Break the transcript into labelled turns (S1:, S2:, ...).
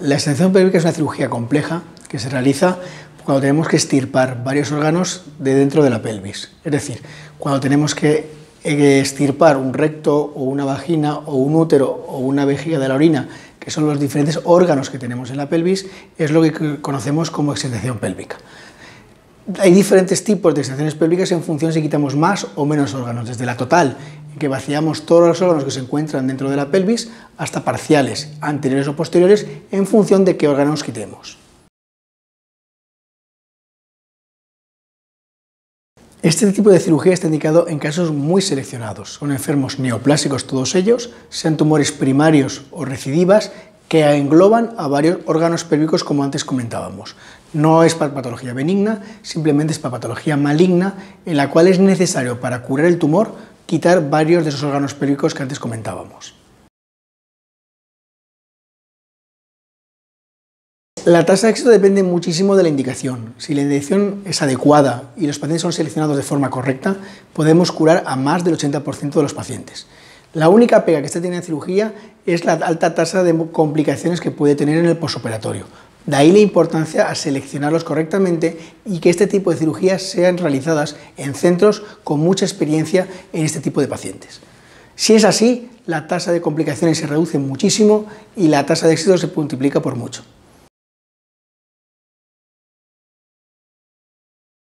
S1: La extensión pélvica es una cirugía compleja que se realiza cuando tenemos que estirpar varios órganos de dentro de la pelvis. Es decir, cuando tenemos que estirpar un recto o una vagina o un útero o una vejiga de la orina, que son los diferentes órganos que tenemos en la pelvis, es lo que conocemos como extensión pélvica. Hay diferentes tipos de extensiones pélvicas en función si quitamos más o menos órganos, desde la total, que vaciamos todos los órganos que se encuentran dentro de la pelvis, hasta parciales, anteriores o posteriores, en función de qué órganos quitemos. Este tipo de cirugía está indicado en casos muy seleccionados. Son enfermos neoplásicos todos ellos, sean tumores primarios o recidivas, que engloban a varios órganos pélvicos como antes comentábamos. No es para patología benigna, simplemente es para patología maligna, en la cual es necesario para curar el tumor quitar varios de esos órganos pélvicos que antes comentábamos. La tasa de éxito depende muchísimo de la indicación. Si la indicación es adecuada y los pacientes son seleccionados de forma correcta, podemos curar a más del 80% de los pacientes. La única pega que esta tiene en cirugía es la alta tasa de complicaciones que puede tener en el posoperatorio. De ahí la importancia a seleccionarlos correctamente y que este tipo de cirugías sean realizadas en centros con mucha experiencia en este tipo de pacientes. Si es así, la tasa de complicaciones se reduce muchísimo y la tasa de éxito se multiplica por mucho.